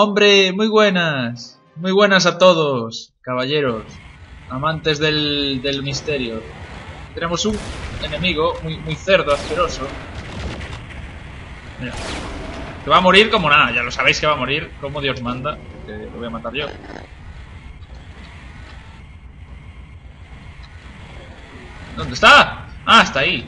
Hombre, muy buenas. Muy buenas a todos, caballeros, amantes del, del misterio. Tenemos un enemigo muy, muy cerdo, asqueroso. Mira. Que va a morir como nada, ya lo sabéis que va a morir, como Dios manda. Que lo voy a matar yo. ¿Dónde está? Ah, está ahí.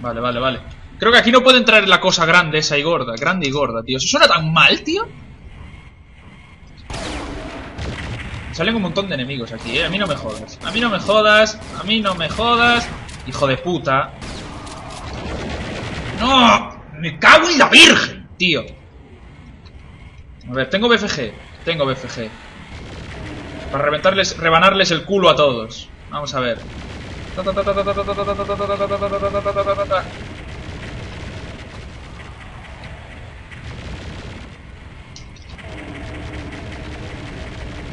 Vale, vale, vale. Creo que aquí no puede entrar la cosa grande esa y gorda. Grande y gorda, tío. ¿Eso suena tan mal, tío? Salen un montón de enemigos aquí, ¿eh? A mí no me jodas. A mí no me jodas. A mí no me jodas. Hijo de puta. ¡No! ¡Me cago en la virgen, tío! A ver, tengo BFG. Tengo BFG. Para reventarles, rebanarles el culo a todos. Vamos a ver.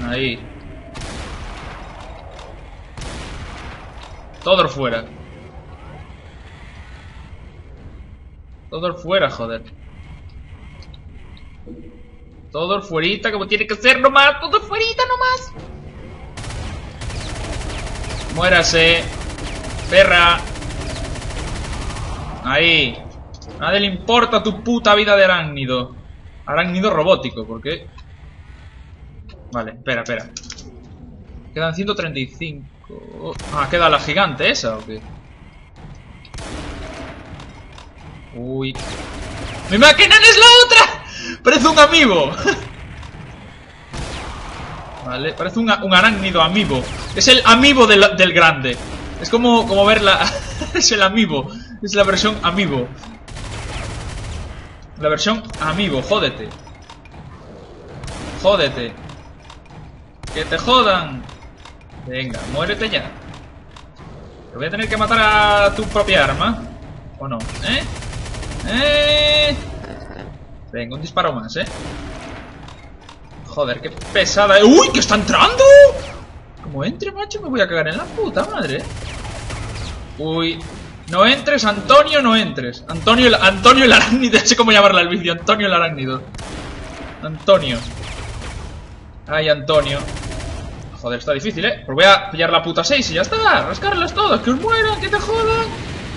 Ahí. Todo fuera. Todo fuera, joder. Todo fuerita como tiene que ser nomás. Todo fuerita nomás. Muérase. Perra. Ahí. Nadie le importa tu puta vida de arácnido. Arácnido robótico, ¿por qué? Vale, espera, espera. Quedan 135. Ah, queda la gigante esa, ¿o qué? Uy. ¡Mi máquina es la otra! Parece un amigo. Vale, parece un, un arácnido amigo. Es el amigo del, del grande. Es como, como verla. es el amigo. Es la versión amigo. La versión amigo, jódete. Jódete. Que te jodan. Venga, muérete ya. Te voy a tener que matar a tu propia arma. ¿O no? ¿Eh? ¿Eh? Venga, un disparo más, ¿eh? Joder, qué pesada. ¡Uy, que está entrando! Como entre, macho, me voy a cagar en la puta madre. Uy. No entres, Antonio, no entres. Antonio, Antonio el arácnido. No sé cómo llamarla el vídeo. Antonio el arácnido. Antonio. Ay, Antonio. Joder, está difícil, ¿eh? Pues voy a pillar la puta 6 y ya está. Rascarlas todas, que os mueran, que te jodan.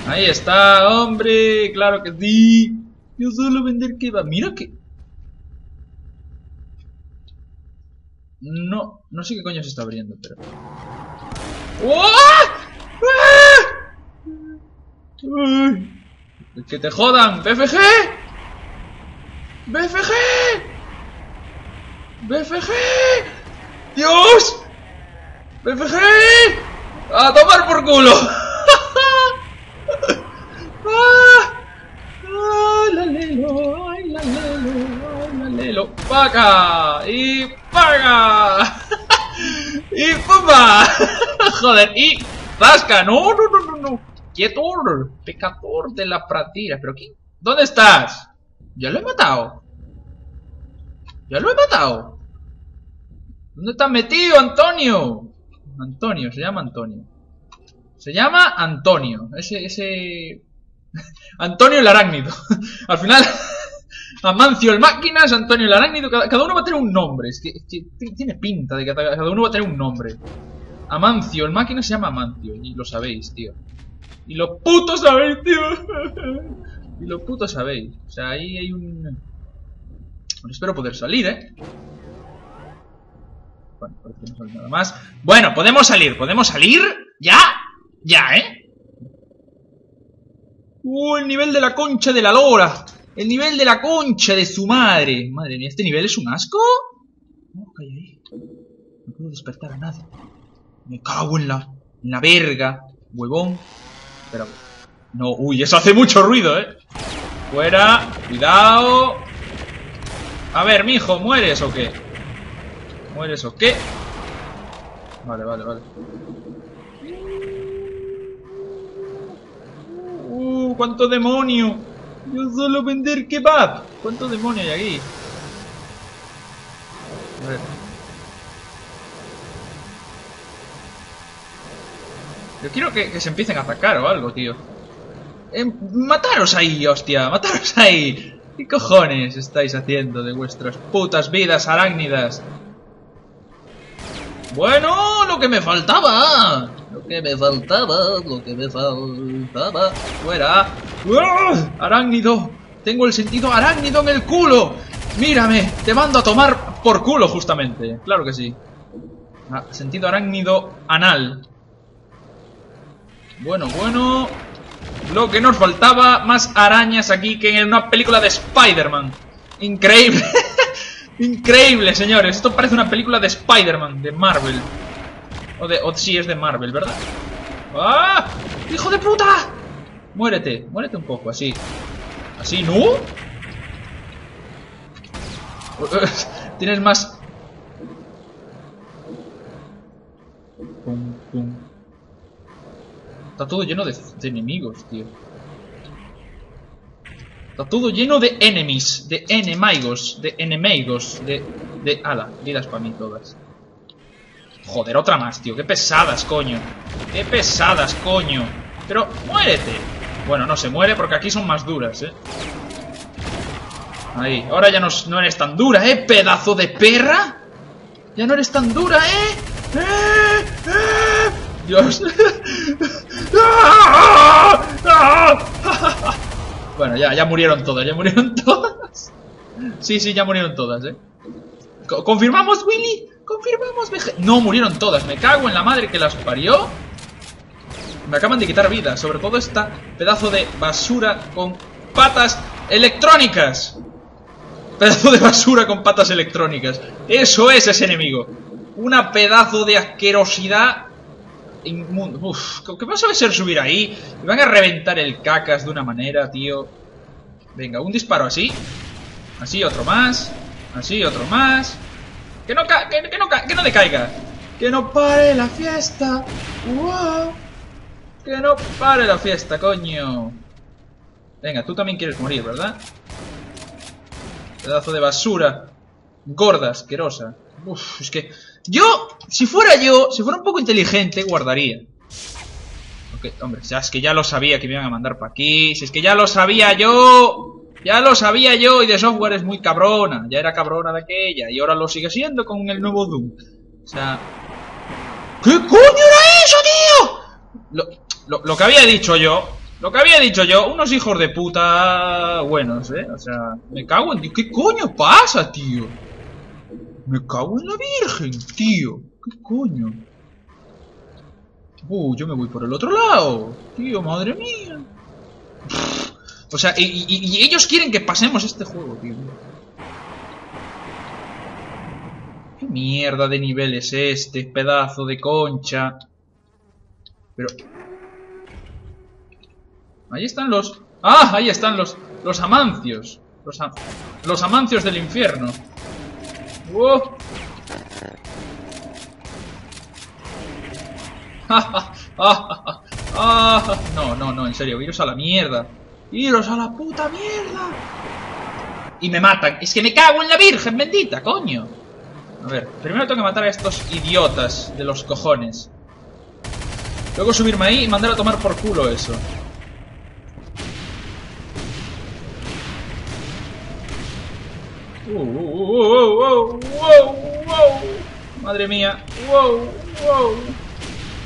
Ahí está, hombre. Claro que sí. Yo solo vender que va. Mira que... No, no sé qué coño se está abriendo, pero... ¡Oh! ¡Que te jodan! ¡BFG! ¡BFG! ¡BFG! ¡Dios! ¡BFG! ¡A tomar por culo! ¡Ah! ¡Ay, la lelo! ¡Ay, la lelo! ¡Ay, la lelo! ¡Paga! ¡Y paga! ¡Y pumba! ¡Joder! ¡Y zasca! ¡No, no, no, no! no. ¡Quieto! ¡Pecador de la pradera! ¿Pero quién? ¿Dónde estás? Ya lo he matado. Ya lo he matado. ¿Dónde estás metido, Antonio? Antonio, se llama Antonio. Se llama Antonio. Ese, ese... Antonio el arácnido. Al final... Amancio el máquinas, Antonio el arácnido. Cada, cada, uno va a tener un nombre. Es que, tiene pinta de que cada uno va a tener un nombre. Amancio, el máquina se llama Amancio. Y lo sabéis, tío. Y lo puto sabéis, tío. y lo puto sabéis. O sea, ahí hay un... Bueno, espero poder salir, ¿eh? Bueno, parece que no sale nada más. Bueno, podemos salir. ¿Podemos salir? ¿Ya? Ya, ¿eh? ¡Uh, el nivel de la concha de la lora! El nivel de la concha de su madre. Madre mía, ¿este nivel es un asco? No, calla ahí. No puedo despertar a nadie. Me cago en la... En la verga. Huevón. Espera. No, uy, eso hace mucho ruido, ¿eh? Fuera. Cuidado. A ver, mijo, ¿mueres o qué? ¿Mueres o qué? Vale, vale, vale. Uh, cuánto demonio. Yo solo vender kebab. ¿Cuánto demonio hay aquí? A ver. Yo quiero que, que, se empiecen a atacar o algo, tío. Eh, mataros ahí, hostia, mataros ahí. ¿Qué cojones estáis haciendo de vuestras putas vidas arácnidas? Bueno, lo que me faltaba. Lo que me faltaba, lo que me faltaba. Fuera. ¡Ah! Arácnido. Tengo el sentido arácnido en el culo. Mírame, te mando a tomar por culo justamente. Claro que sí. Ah, sentido arácnido anal. Bueno, bueno. Lo que nos faltaba, más arañas aquí que en una película de Spider-Man. Increíble. Increíble, señores. Esto parece una película de Spider-Man, de Marvel. O de... O sí, es de Marvel, ¿verdad? ¡Ah! ¡Hijo de puta! Muérete, muérete un poco, así. ¿Así, no? Tienes más... Pum, pum. Está todo lleno de, enemigos, tío. Está todo lleno de enemies, de enemigos, de enemigos, de... de... Ala, vidas para mí todas. Joder, otra más, tío. Qué pesadas, coño. Qué pesadas, coño. Pero, muérete. Bueno, no se muere porque aquí son más duras, ¿eh? Ahí. Ahora ya no, no eres tan dura, ¿eh? Pedazo de perra. Ya no eres tan dura, ¿eh? ¡Eh! ¡Eh! Dios. bueno, ya, ya murieron todas, ya murieron todas. Sí, sí, ya murieron todas, ¿eh? ¿Confirmamos, Willy? ¿Confirmamos? No, murieron todas. Me cago en la madre que las parió. Me acaban de quitar vida. Sobre todo esta pedazo de basura con patas electrónicas. Pedazo de basura con patas electrónicas. Eso es ese enemigo. Una pedazo de asquerosidad inmundo. Uf, ¿qué pasa a ser subir ahí? Me van a reventar el cacas de una manera, tío. Venga, un disparo así. Así, otro más. Así, otro más. Que no, ca que, no, que no decaiga. Que no pare la fiesta. Wow. Que no pare la fiesta, coño. Venga, tú también quieres morir, ¿verdad? Pedazo de basura. Gorda, asquerosa. Uf, es que... Yo, si fuera yo, si fuera un poco inteligente, guardaría. Ok, hombre, ya es que ya lo sabía que me iban a mandar para aquí. Si es que ya lo sabía yo. Ya lo sabía yo y de software es muy cabrona. Ya era cabrona de aquella y ahora lo sigue siendo con el nuevo Doom. O sea... ¿Qué coño era eso, tío? Lo, lo, lo que había dicho yo lo que había dicho yo, unos hijos de puta buenos, ¿eh? O sea, me cago en... ¿Qué coño pasa, tío? Me cago en la virgen, tío. ¿Qué coño? Uh, yo me voy por el otro lado. Tío, madre mía. O sea, y, ellos quieren que pasemos este juego, tío. ¿Qué mierda de nivel es este? Pedazo de concha. Pero... Ahí están los... ¡Ah! Ahí están los... Los amancios. Los, los amancios del infierno. ¡Wow! no, no, no, en serio, iros a la mierda. ¡Iros a la puta mierda! Y me matan. Es que me cago en la Virgen bendita, coño. A ver, primero tengo que matar a estos idiotas de los cojones. Luego subirme ahí y mandar a tomar por culo eso. Uh, uh, uh, Madre mía. Wow, wow.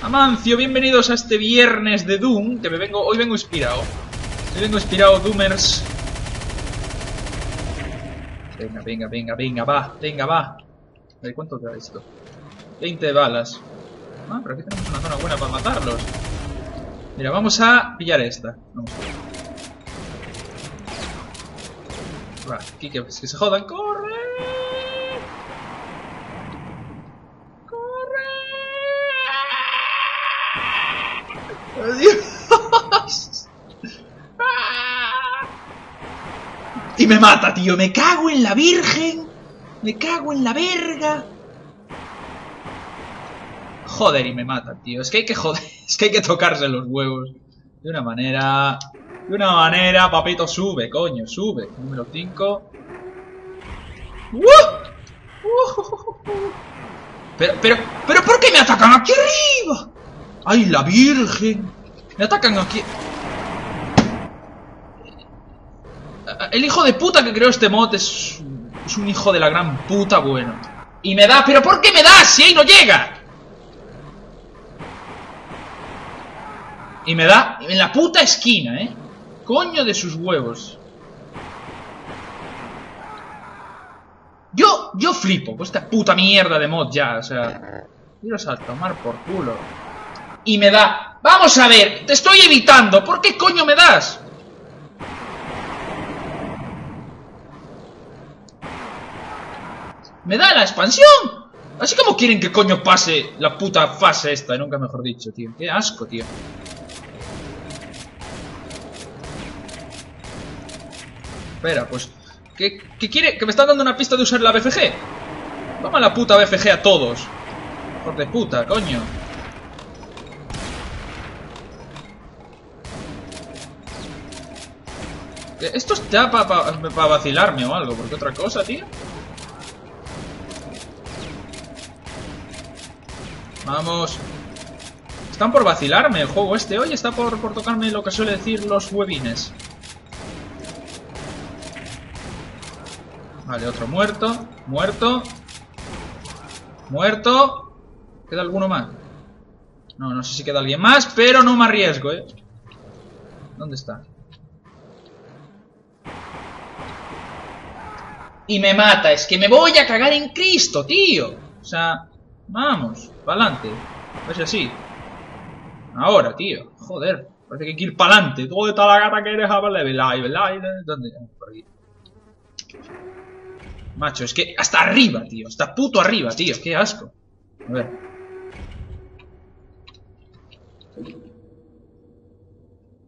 Amancio, bienvenidos a este viernes de Doom. Que me vengo. Hoy vengo inspirado. Hoy vengo inspirado, Doomers. Venga, venga, venga, venga, va, venga, va. A ver, ¿cuánto da esto? 20 balas. Ah, pero aquí tenemos una zona buena para matarlos. Mira, vamos a pillar esta. Vamos. Aquí que, que se jodan. ¡Corre! ¡Corre! ¡Adiós! Y me mata, tío. Me cago en la virgen. Me cago en la verga. Joder, y me mata, tío. Es que hay que joder. Es que hay que tocarse los huevos. De una manera... De una manera, papito, sube, coño, sube. Número 5. Pero, pero, pero, ¿por qué me atacan aquí arriba? ¡Ay, la virgen! Me atacan aquí... el hijo de puta que creó este mod es, es un hijo de la gran puta bueno. Y me da, pero ¿por qué me da si ahí no llega? Y me da en la puta esquina, ¿eh? Coño de sus huevos. Yo, yo flipo con esta puta mierda de mod ya, o sea... Iros a tomar por culo. Y me da... Vamos a ver, te estoy evitando, ¿por qué coño me das? ¡Me da la expansión! Así como quieren que coño pase la puta fase esta, nunca mejor dicho, tío. Qué asco, tío. Espera, pues... ¿Qué, ¿Qué, quiere? ¿Que me están dando una pista de usar la BFG? Toma la puta BFG a todos. Por de puta, coño. Esto es ya para pa, vacilarme o algo, porque otra cosa, tío. Vamos. Están por vacilarme el juego este hoy, está por, por tocarme lo que suele decir los webines. Vale, otro muerto. Muerto. Muerto. ¿Queda alguno más? No, no sé si queda alguien más, pero no me arriesgo, ¿eh? ¿Dónde está? Y me mata, es que me voy a cagar en Cristo, tío. O sea, vamos, pa'lante. Pues así. Ahora, tío. Joder, parece que hay que ir pa'lante. ¿Dónde está la gata que eres? ¿Dónde? Por aquí. Macho, es que hasta arriba, tío. Hasta puto arriba, tío. Qué asco. A ver.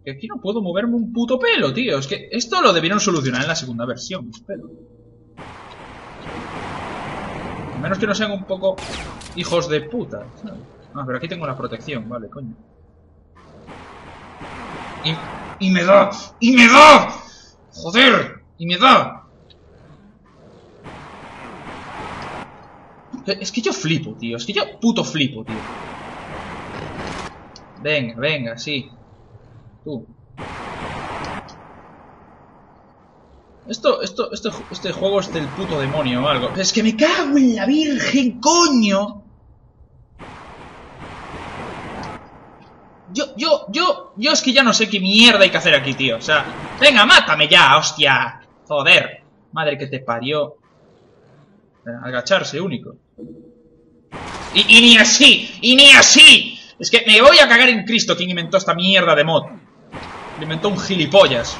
Que aquí no puedo moverme un puto pelo, tío. Es que esto lo debieron solucionar en la segunda versión. Espero. A menos que no sean un poco hijos de puta. Ah, pero aquí tengo la protección. Vale, coño. Y, y me da. ¡Y me da! ¡Joder! ¡Y me da! Es que yo flipo, tío. Es que yo puto flipo, tío. Venga, venga, sí. Tú. Esto, esto, esto, este juego es del puto demonio o algo. Es que me cago en la virgen, coño. Yo, yo, yo, yo es que ya no sé qué mierda hay que hacer aquí, tío. O sea, venga, mátame ya, hostia. Joder. Madre que te parió. Agacharse, único. Y, ni así, y ni así. Es que me voy a cagar en Cristo quien inventó esta mierda de mod. Lo inventó un gilipollas.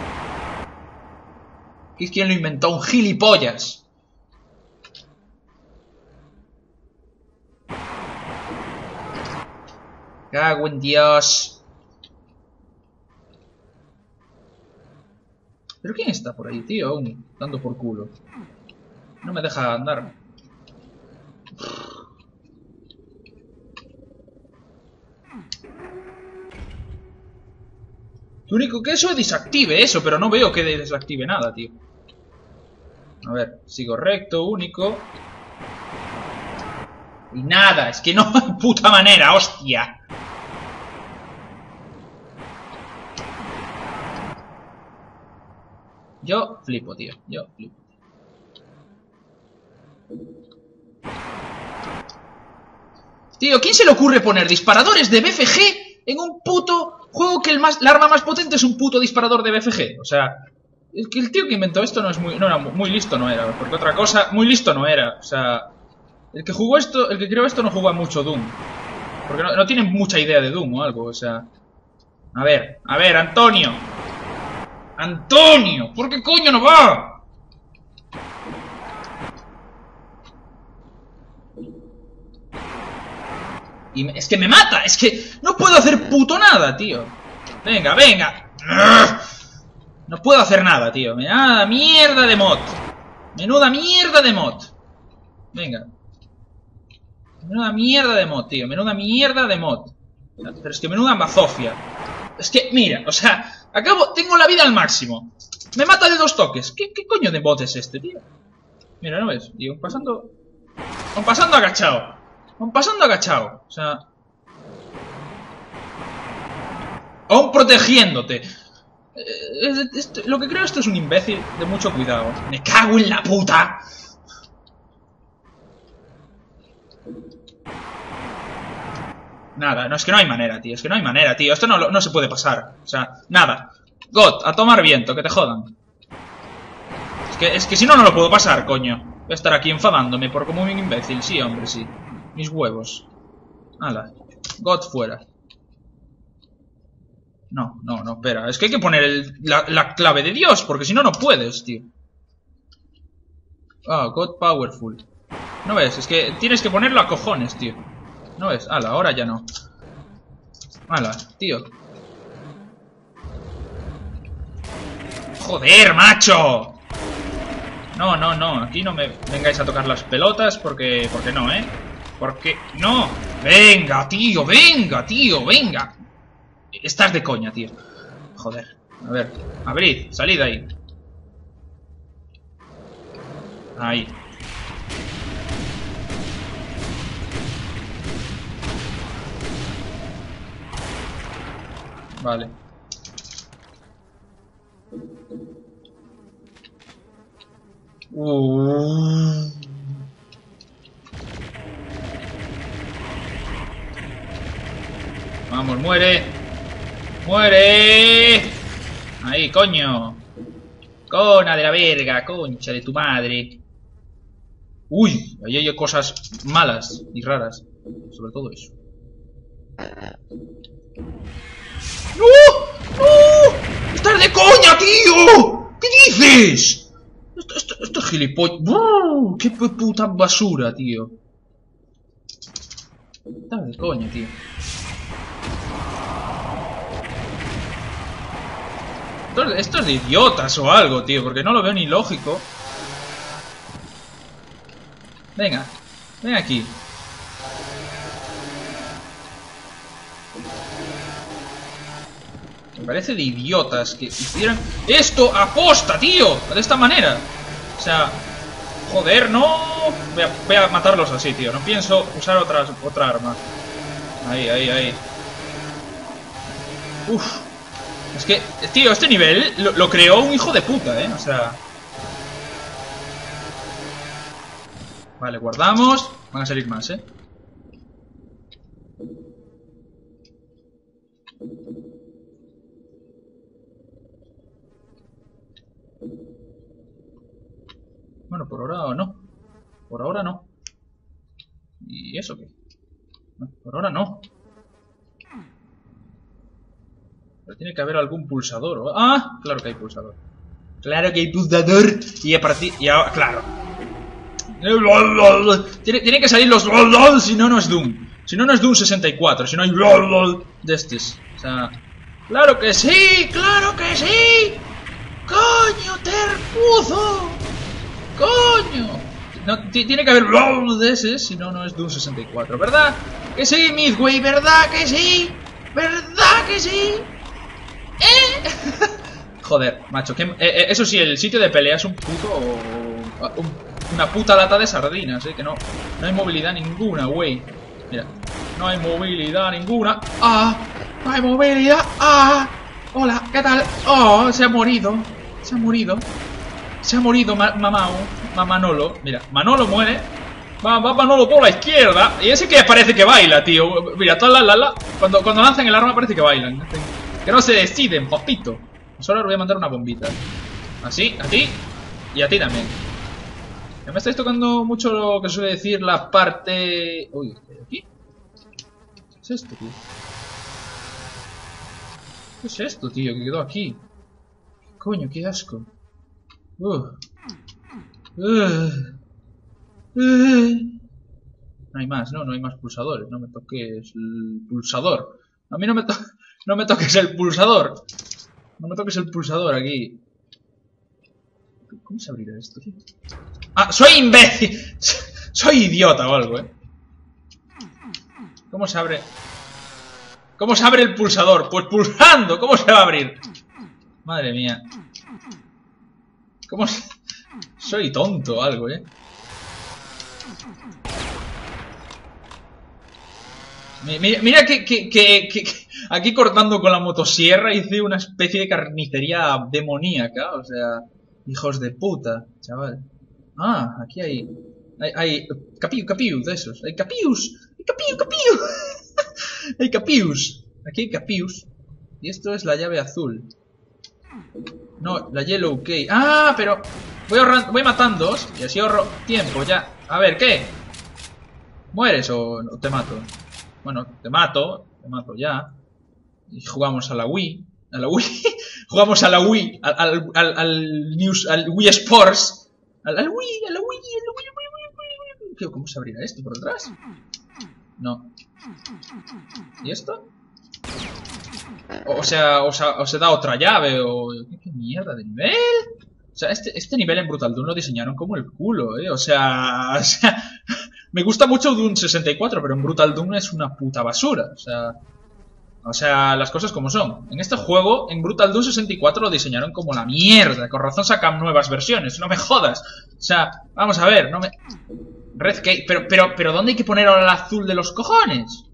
¿Quién lo inventó? Un gilipollas. Cago en Dios. ¿Pero quién está por ahí, tío? Aún dando por culo. No me deja andar. Lo único que eso es desactive eso, pero no veo que desactive nada, tío. A ver, sigo recto, único. Y nada, es que no hay puta manera, hostia. Yo flipo, tío. Yo flipo. Tío, ¿quién se le ocurre poner disparadores de BFG en un puto juego que el, más, arma más potente es un puto disparador de BFG? O sea, que el tío que inventó esto no es muy, no era muy listo, no era, porque otra cosa, muy listo no era, o sea, el que jugó esto, el que creó esto no juega mucho Doom, porque no, no tiene mucha idea de Doom o algo, o sea, a ver, a ver, Antonio, Antonio, ¿por qué coño no va? Y es que me mata, es que no puedo hacer puto nada, tío. Venga, venga. No puedo hacer nada, tío. Menuda mierda de mod. Menuda mierda de mod. Venga. Menuda mierda de mod, tío. Menuda mierda de mod. Pero es que menuda bazofia. Es que, mira, o sea, acabo, tengo la vida al máximo. Me mata de dos toques. ¿Qué, qué coño de mod es este, tío? Mira, ¿no ves? Y pasando... Pasando agachado. Van pasando agachado. O sea... Aún protegiéndote. Eh, lo que creo esto es un imbécil de mucho cuidado. ¡Me cago en la puta! Nada, no es que no hay manera, tío. Es que no hay manera, tío. Esto no, no se puede pasar. O sea, nada. God, a tomar viento, que te jodan. Es que, es que si no, no lo puedo pasar, coño. Voy a estar aquí enfadándome por como un imbécil. Sí, hombre, sí. Mis huevos. Hala. God fuera. No, no, no, espera. Es que hay que poner el- la, la clave de Dios, porque si no, no puedes, tío. Ah, God Powerful. ¿No ves? Es que tienes que ponerlo a cojones, tío. ¿No ves? Hala, ahora ya no. Hala, tío. ¡Joder, macho! No, no, no. Aquí no me vengáis a tocar las pelotas porque... Porque no, ¿eh? Porque... ¡No! ¡Venga, tío! ¡Venga, tío! ¡Venga! Estás de coña, tío. Joder. A ver. Abrid. Salid ahí. Ahí. Vale. Uh. Vamos, muere. ¡Muere! Ahí, coño. Cona de la verga, concha de tu madre. Uy, ahí hay cosas malas y raras. Sobre todo eso. ¡No! ¡No! ¡Estás de coña, tío! ¿Qué dices? Esto, esto, esto es gilipollas. ¡Qué pu- puta basura, tío! Estás de coña, tío. Esto, es- esto es de idiotas o algo, tío, porque no lo veo ni lógico. Venga, ven aquí. Me parece de idiotas que hicieran esto a posta, tío, de esta manera. O sea, joder, no. Voy a, matarlos así, tío. No pienso usar otras, otra arma. Ahí, ahí, ahí. Uf. Es que, tío, este nivel lo, lo creó un hijo de puta, ¿eh? O sea... Vale, guardamos. Van a salir más, ¿eh? Bueno, por ahora no. Por ahora no. ¿Y eso qué? Por ahora no. Pero tiene que haber algún pulsador. ¿o? Ah, claro que hay pulsador. Claro que hay pulsador. Y a partir. Y ahora, claro. Tiene, que salir los si no, no es Doom. Si no, no es Doom 64. Si no hay de estos. O sea. ¡Claro que sí! ¡Claro que sí! ¡Coño, terpuzo! ¡Coño! No, ti- tiene que haber de ese, si no, no es Doom 64. ¿Verdad? Que sí, Midway, ¿verdad que sí? ¿Verdad que sí? Joder, macho, que, eh, eh, eso sí, el sitio de pelea es un puto... un- una puta lata de sardinas, eh, que no, no hay movilidad ninguna, güey. Mira, no hay movilidad ninguna. ¡Ah! ¡No hay movilidad! ¡Ah! Hola, ¿qué tal? ¡Oh! Se ha morido. Se ha morido. Se ha morido Ma Mamao. Ma Manolo. Mira, Manolo muere. Va, va Manolo por la izquierda. Y ese que parece que baila, tío. Mira, todas las la, la, cuando, cuando lanzan el arma parece que bailan. Que no se deciden, papito. Solo os voy a mandar una bombita. Así, a ti y a ti también. Ya me estáis tocando mucho lo que suele decir la parte... Uy, ¿aquí? ¿Qué es esto, tío? ¿Qué es esto, tío? Que quedó aquí. Coño, qué asco. Uh. Uh. Uh. No hay más, ¿no? No hay más pulsadores. No me toques el pulsador. A mí no me, to no me toques el pulsador. No me toques el pulsador aquí. ¿Cómo se abrirá esto? ¡Ah! ¡Soy imbécil! ¡Soy idiota o algo, eh! ¿Cómo se abre? ¿Cómo se abre el pulsador? Pues pulsando. ¿Cómo se va a abrir? Madre mía. ¿Cómo se... Soy tonto o algo, eh. Mira, que, aquí cortando con la motosierra hice una especie de carnicería demoníaca. O sea, hijos de puta, chaval. Ah, aquí hay... Hay, hay capiu, capiu de esos. Hay capius. Hay capiu, capiu. hay capius. Aquí hay capius. Y esto es la llave azul. No, la yellow key. Ah, pero... Voy, voy matando y así ahorro tiempo ya. A ver, ¿qué? ¿Mueres o te mato? Bueno, te mato, te mato ya. Y jugamos a la Wii. A la Wii. jugamos a la Wii. Al, al, al, News, al Wii Sports. Al, al Wii, a Wii, a Wii. ¿Cómo se abrirá esto por detrás? No. ¿Y esto? O sea, os, ha, os he dado otra llave o... ¿Qué, ¿Qué, mierda de nivel? O sea, este, este nivel en Brutal Doom lo diseñaron como el culo, ¿eh? O sea... O sea me gusta mucho Doom 64, pero en Brutal Doom es una puta basura. O sea, o sea, las cosas como son. En este juego, en Brutal Doom 64 lo diseñaron como la mierda. Con razón sacan nuevas versiones. No me jodas. O sea, vamos a ver, no me... Red Pero, pero, pero, ¿dónde hay que poner ahora el azul de los cojones?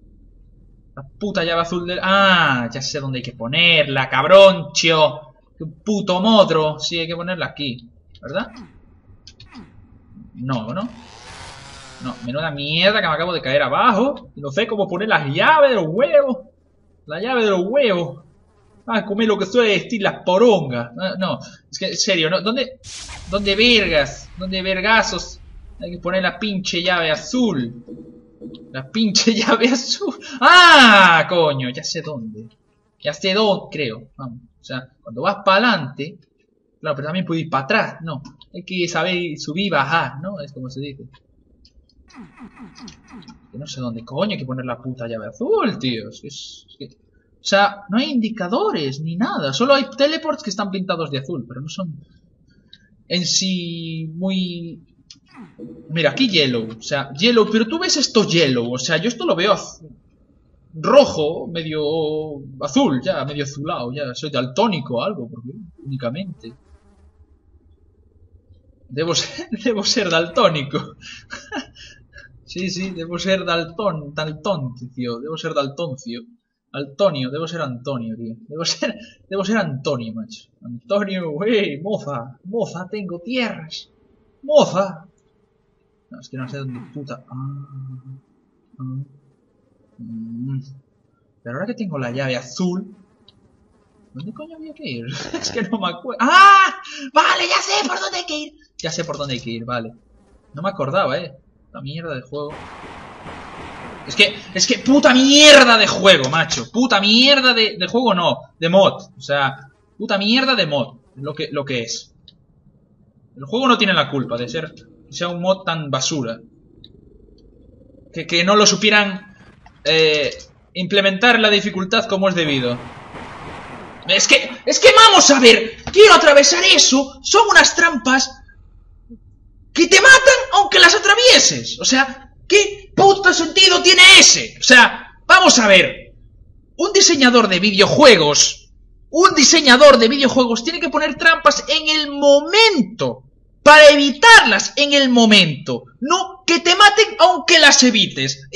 La puta llave azul de... Ah, ya sé dónde hay que ponerla, cabrón, chio. Qué puto modro. Sí, hay que ponerla aquí. ¿Verdad? No, ¿no? No, menuda mierda que me acabo de caer abajo. no sé cómo poner las llaves de los huevos. La llave de los huevos. Ah, comer lo que suele decir las porongas. No, no, es que en serio, ¿no? ¿Dónde, dónde vergas? ¿Dónde vergazos? Hay que poner la pinche llave azul. La pinche llave azul. ¡Ah! Coño, ya sé dónde. Ya sé dónde, creo. Vamos. O sea, cuando vas para adelante. Claro, pero también puedes ir para atrás. No. Hay que saber subir y bajar, ¿no? Es como se dice. Que no sé dónde coño hay que poner la puta llave azul, tío. o sea, no hay indicadores ni nada. Solo hay teleports que están pintados de azul, pero no son en sí muy... Mira, aquí yellow. O sea, yellow, pero tú ves esto yellow. O sea, yo esto lo veo rojo, medio azul, ya, medio azulado. Ya, soy daltónico o algo, porque únicamente. Debo ser, debo ser daltónico. Sí, sí, debo ser Dalton, Dalton, tío. Debo ser Daltoncio. Antonio, debo ser Antonio, tío. Debo ser, debo ser Antonio, macho. Antonio, wey, moza, moza, tengo tierras. Moza. No, es que no sé dónde puta. Ah, ah. Mm. Pero ahora que tengo la llave azul. ¿Dónde coño había que ir? es que no me acuerdo. ¡Ah! Vale, ya sé por dónde hay que ir. Ya sé por dónde hay que ir, vale. No me acordaba, eh. La mierda de juego. Es que, es que puta mierda de juego, macho. Puta mierda de, juego no, de mod. O sea, puta mierda de mod. Lo que, lo que es. El juego no tiene la culpa de ser sea un mod tan basura. Que, que no lo supieran eh, implementar la dificultad como es debido. Es que, es que vamos a ver, quiero atravesar eso, son unas trampas que te matan aunque las atravieses. O sea, ¿qué puto sentido tiene ese? O sea, vamos a ver. Un diseñador de videojuegos, un diseñador de videojuegos tiene que poner trampas en el momento. Para evitarlas en el momento. No que te maten aunque las evites.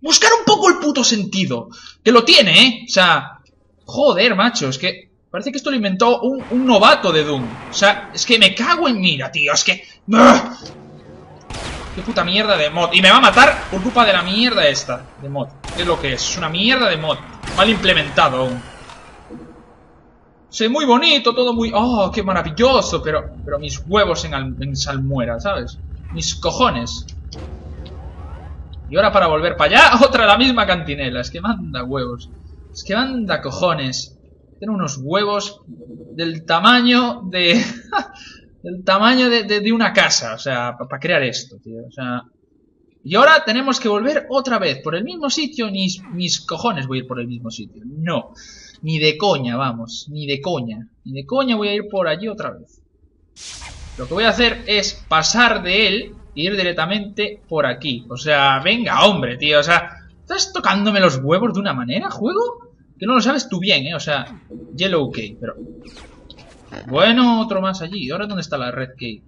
Buscar un poco el puto sentido. Que lo tiene, ¿eh? O sea, joder, macho, es que Parece que esto lo inventó un, un, novato de Doom. O sea, es que me cago en mira, tío. Es que... Qué puta mierda de mod. Y me va a matar por culpa de la mierda esta de mod. ¿Qué es lo que es? Es una mierda de mod. Mal implementado aún. Se muy bonito, todo muy... ¡Oh, qué maravilloso! Pero, pero mis huevos en, en salmuera, ¿sabes? Mis cojones. Y ahora para volver para allá, otra la misma cantinela. Es que manda huevos. Es que manda cojones. Tiene unos huevos del tamaño de... del tamaño de, una casa, o sea, para crear esto, tío. O sea... Y ahora tenemos que volver otra vez por el mismo sitio, ni mis cojones voy a ir por el mismo sitio. No, ni de coña, vamos, ni de coña. Ni de coña voy a ir por allí otra vez. Lo que voy a hacer es pasar de él e ir directamente por aquí. O sea, venga, hombre, tío, o sea, ¿estás tocándome los huevos de una manera, juego? Que no lo sabes tú bien, ¿eh? O sea, Yellow Key, pero... Bueno, otro más allí. ¿Ahora dónde está la Red Key?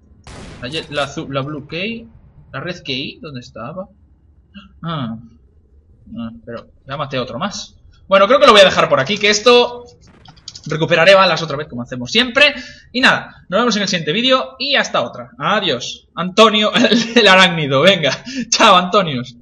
La, la, Blue Key. ¿La Red Key? ¿Dónde estaba? Ah. Ah, pero ya maté otro más. Bueno, creo que lo voy a dejar por aquí, que esto... Recuperaré balas otra vez, como hacemos siempre. Y nada, nos vemos en el siguiente vídeo y hasta otra. Adiós. Antonio, el, el arácnido, venga. Chao, Antonios.